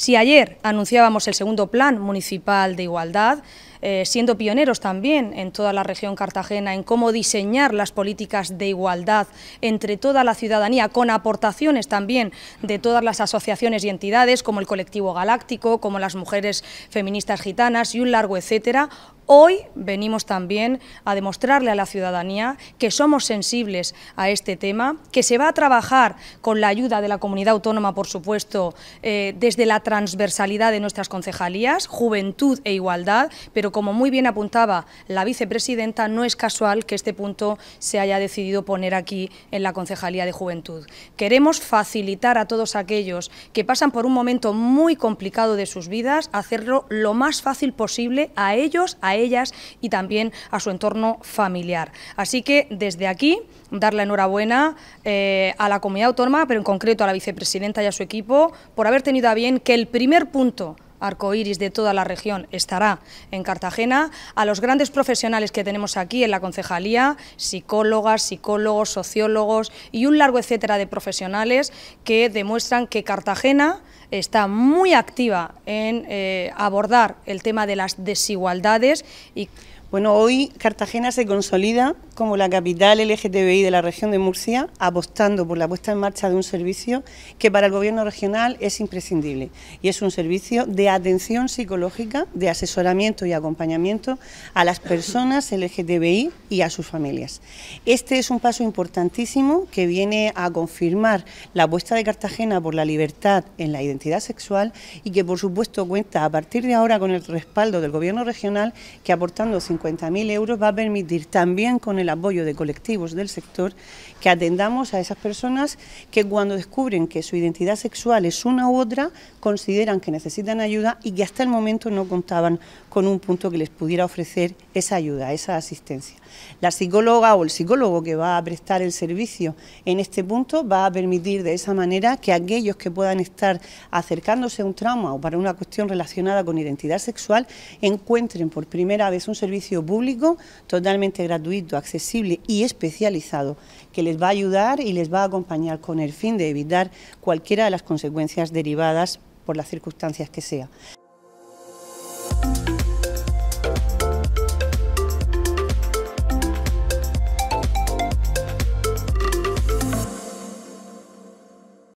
Si ayer anunciábamos el segundo plan municipal de igualdad, eh, siendo pioneros también en toda la región cartagena en cómo diseñar las políticas de igualdad entre toda la ciudadanía, con aportaciones también de todas las asociaciones y entidades, como el Colectivo Galáctico, como las Mujeres Feministas Gitanas y un largo etcétera, Hoy venimos también a demostrarle a la ciudadanía que somos sensibles a este tema, que se va a trabajar con la ayuda de la comunidad autónoma, por supuesto, eh, desde la transversalidad de nuestras concejalías, juventud e igualdad, pero como muy bien apuntaba la vicepresidenta, no es casual que este punto se haya decidido poner aquí en la Concejalía de Juventud. Queremos facilitar a todos aquellos que pasan por un momento muy complicado de sus vidas, hacerlo lo más fácil posible a ellos, a ellas y también a su entorno familiar. Así que desde aquí dar la enhorabuena eh, a la comunidad autónoma, pero en concreto a la vicepresidenta y a su equipo, por haber tenido a bien que el primer punto arcoíris de toda la región estará en Cartagena, a los grandes profesionales que tenemos aquí en la concejalía, psicólogas, psicólogos, sociólogos y un largo etcétera de profesionales que demuestran que Cartagena está muy activa en eh, abordar el tema de las desigualdades y bueno, hoy Cartagena se consolida como la capital LGTBI de la región de Murcia, apostando por la puesta en marcha de un servicio que para el Gobierno regional es imprescindible y es un servicio de atención psicológica, de asesoramiento y acompañamiento a las personas LGTBI y a sus familias. Este es un paso importantísimo que viene a confirmar la apuesta de Cartagena por la libertad en la identidad sexual y que por supuesto cuenta a partir de ahora con el respaldo del Gobierno regional que aportando 50.000 euros va a permitir también con el apoyo de colectivos del sector que atendamos a esas personas que cuando descubren que su identidad sexual es una u otra, consideran que necesitan ayuda y que hasta el momento no contaban con un punto que les pudiera ofrecer esa ayuda, esa asistencia. La psicóloga o el psicólogo que va a prestar el servicio en este punto va a permitir de esa manera que aquellos que puedan estar acercándose a un trauma o para una cuestión relacionada con identidad sexual encuentren por primera vez un servicio público totalmente gratuito, accesible y especializado que les va a ayudar y les va a acompañar con el fin de evitar cualquiera de las consecuencias derivadas por las circunstancias que sea.